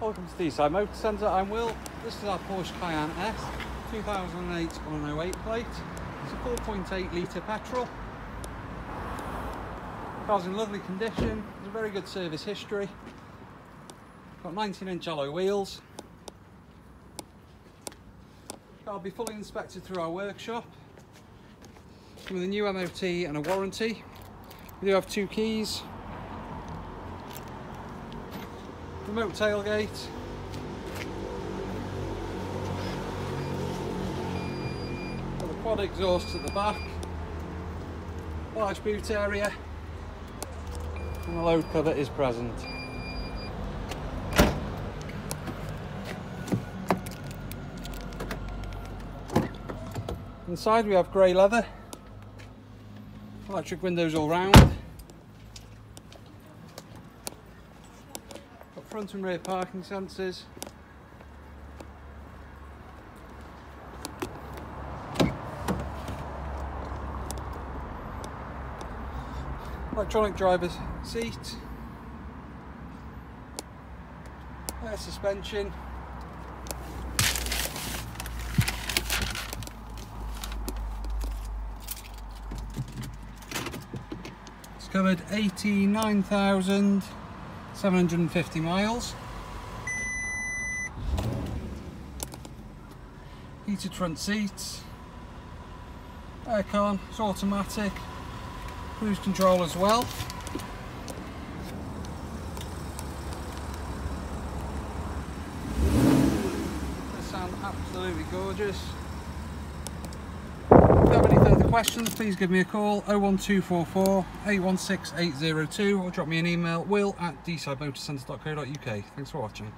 Welcome to Deeside Motor Centre, I'm Will. This is our Porsche Cayenne S, 2008 on an 08 plate. It's a 4.8 litre petrol. Car's in lovely condition, it's a very good service history. Got 19 inch alloy wheels. Car will be fully inspected through our workshop. With a new MOT and a warranty. We do have two keys, remote tailgate. Got the quad exhaust at the back. Large boot area. And the load cover is present. Inside we have grey leather. Electric windows all round. Front and rear parking sensors. Electronic driver's seat. Air suspension. It's covered 89,750 miles. Heated front seats. Aircon, it's automatic. Cruise control as well. They sound absolutely gorgeous. Further questions, please give me a call 01244 816 802 or drop me an email will at deesidemotorcentre.co.uk. Thanks for watching.